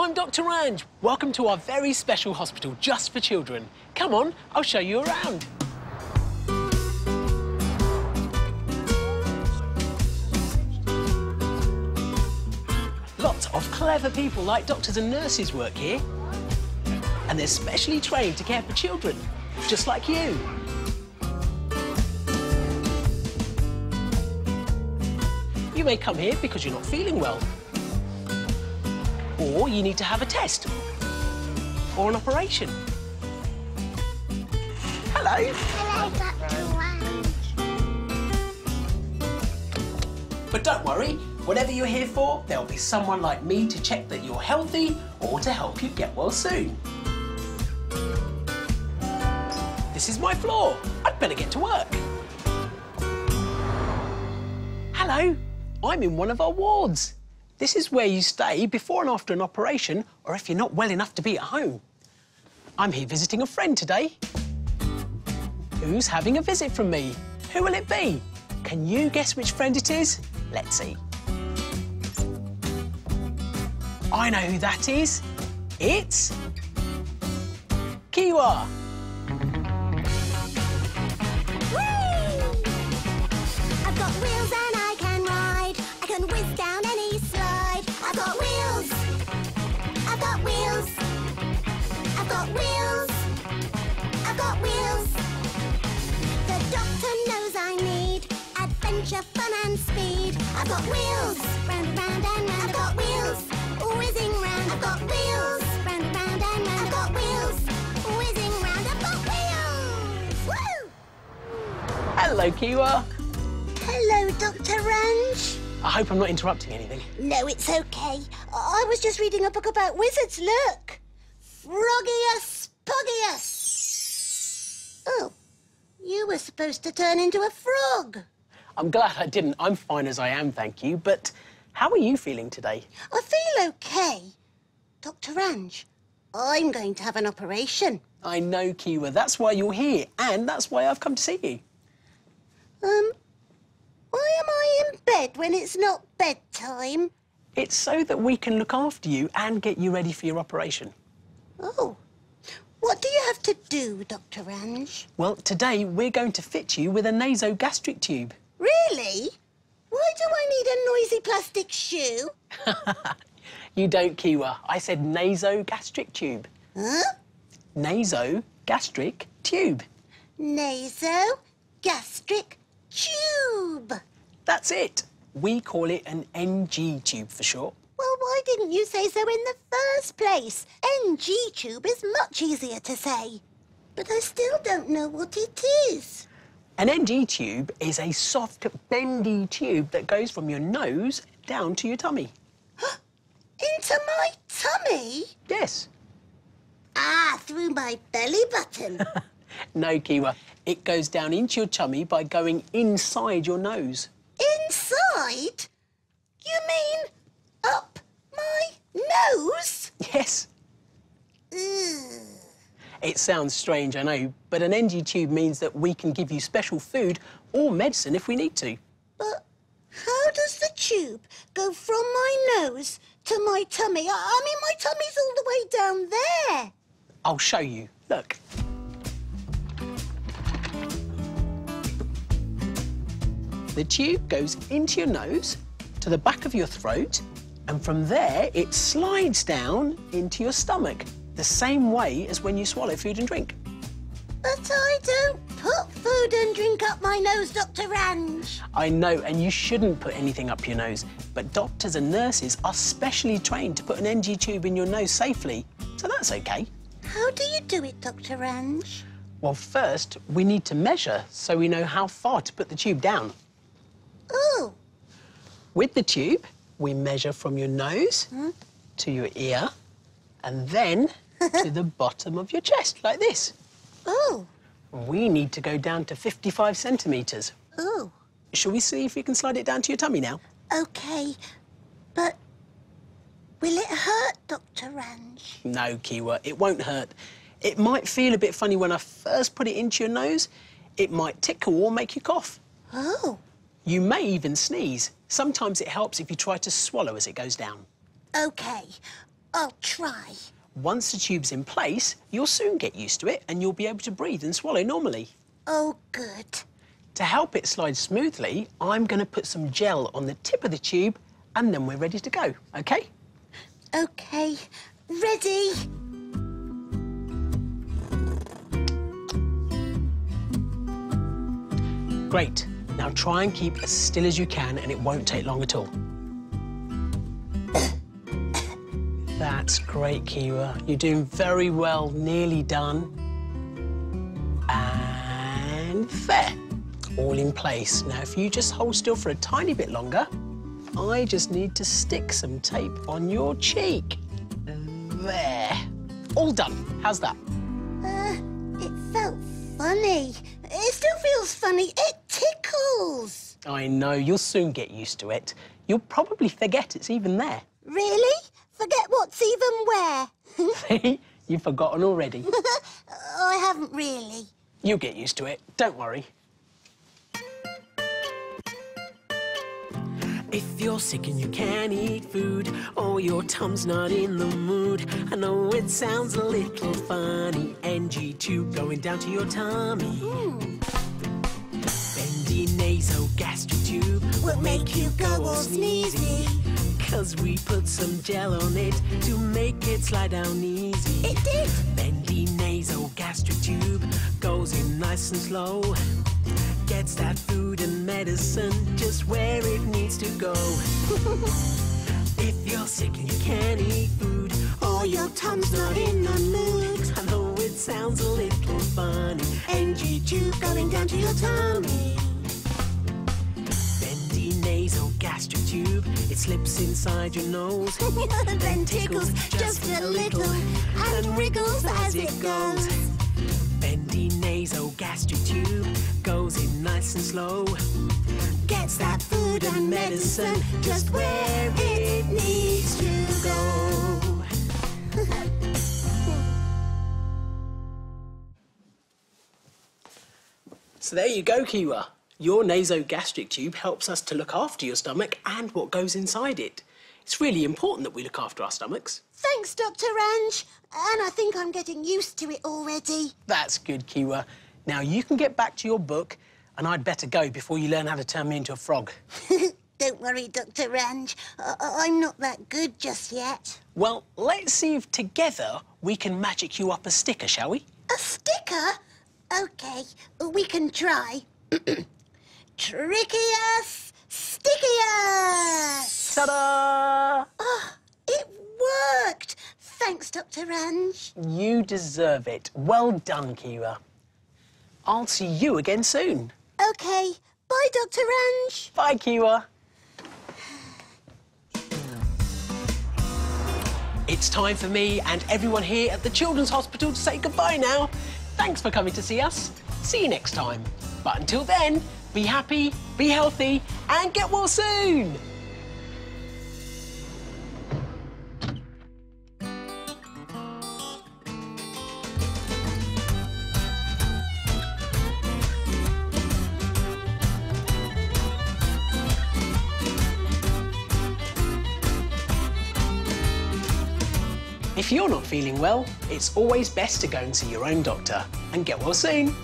I'm Dr. Ranj. Welcome to our very special hospital just for children. Come on, I'll show you around. Lots of clever people like doctors and nurses work here. And they're specially trained to care for children, just like you. You may come here because you're not feeling well. Or you need to have a test. Or an operation. Hello. Hello, Dr. Ranj. But don't worry, whatever you're here for, there'll be someone like me to check that you're healthy or to help you get well soon. This is my floor. I'd better get to work. Hello, I'm in one of our wards. This is where you stay before and after an operation or if you're not well enough to be at home. I'm here visiting a friend today. Who's having a visit from me? Who will it be? Can you guess which friend it is? Let's see. I know who that is. It's... Kiwa. Got wheels. Round and round and round. I've got wheels. Whizzing round. I've got wheels. Round and round and round. I've got wheels. Whizzing round. I've got wheels. Woo! Hello, Kiwa. Hello, Dr. Ranj. I hope I'm not interrupting anything. No, it's okay. I was just reading a book about wizards. Look. Froggius Poggius. Oh, you were supposed to turn into a frog. I'm glad I didn't. I'm fine as I am, thank you. But how are you feeling today? I feel okay. Dr. Ranj, I'm going to have an operation. I know, Kiwa. That's why you're here, and that's why I've come to see you. Um, why am I in bed when it's not bedtime? It's so that we can look after you and get you ready for your operation. Oh, what do you have to do, Dr. Ranj? Well, today we're going to fit you with a nasogastric tube. Really? Why do I need a noisy plastic shoe? You don't, Kiwa. I said nasogastric tube. Huh? Nasogastric tube. Nasogastric tube. That's it. We call it an NG tube for short. Well, why didn't you say so in the first place? NG tube is much easier to say. But I still don't know what it is. An NG tube is a soft, bendy tube that goes from your nose down to your tummy. Into my tummy? Yes. Ah, through my belly button. No, Kiwa. It goes down into your tummy by going inside your nose. Inside? You mean up my nose? Yes. It sounds strange, I know, but an NG tube means that we can give you special food or medicine if we need to. But how does the tube go from my nose to my tummy? I, I mean, my tummy's all the way down there. I'll show you. Look. The tube goes into your nose, to the back of your throat, and from there it slides down into your stomach, the same way as when you swallow food and drink. But I don't put food and drink up my nose, Dr. Ranj. I know, and you shouldn't put anything up your nose, but doctors and nurses are specially trained to put an NG tube in your nose safely, so that's okay. How do you do it, Dr. Ranj? Well, first, we need to measure so we know how far to put the tube down. Ooh. With the tube, we measure from your nose hmm? to your ear and then to the bottom of your chest, like this. Oh. We need to go down to 55 centimetres. Oh. Shall we see if we can slide it down to your tummy now? Okay. But will it hurt, Dr. Ranj? No, Kiwa, it won't hurt. It might feel a bit funny when I first put it into your nose. It might tickle or make you cough. Oh. You may even sneeze. Sometimes it helps if you try to swallow as it goes down. Okay. I'll try. Once the tube's in place, you'll soon get used to it and you'll be able to breathe and swallow normally. Oh, good. To help it slide smoothly, I'm going to put some gel on the tip of the tube and then we're ready to go, OK? Okay. Ready? Great. Now try and keep as still as you can and it won't take long at all. That's great, Kiwa. You're doing very well. Nearly done. And there. All in place. Now, if you just hold still for a tiny bit longer, I just need to stick some tape on your cheek. There. All done. How's that? Uh, it felt funny. It still feels funny. It tickles. I know. You'll soon get used to it. You'll probably forget it's even there. Really? Forget what's even where? See? You've forgotten already. I haven't really. You'll get used to it. Don't worry. If you're sick and you can't eat food, or your tum's not in the mood, I know it sounds a little funny. NG tube going down to your tummy. Bendy nasogastric tube Will make you go all sneezy. Cause we put some gel on it to make it slide down easy. It did. Bendy nasogastric tube goes in nice and slow. Gets that food and medicine just where it needs to go. if you're sick and you can't eat food, or your tum's not in the mood, I know it sounds a little funny. NG tube going down to your tummy. Bendy nasogastric tube, it slips inside your nose. then tickles just a little and wriggles as it goes. Bendy nasogastric tube goes in nice and slow. Gets that food and medicine just where it needs to go. So there you go, Kiwa. Your nasogastric tube helps us to look after your stomach and what goes inside it. It's really important that we look after our stomachs. Thanks, Dr. Ranj. And I think I'm getting used to it already. That's good, Kiwa. Now you can get back to your book, and I'd better go before you learn how to turn me into a frog. Don't worry, Dr. Ranj. I- I'm not that good just yet. Well, let's see if together we can magic you up a sticker, shall we? A sticker? Okay, we can try. Trickius Stickius! Ta-da! Ah, it worked! Thanks, Dr. Ranj. You deserve it. Well done, Kiwa. I'll see you again soon. Okay, bye, Dr. Ranj. Bye, Kiwa. It's time for me and everyone here at the Children's Hospital to say goodbye now. Thanks for coming to see us. See you next time. But until then, be happy, be healthy, and get well soon. If you're not feeling well, it's always best to go and see your own doctor and get well soon.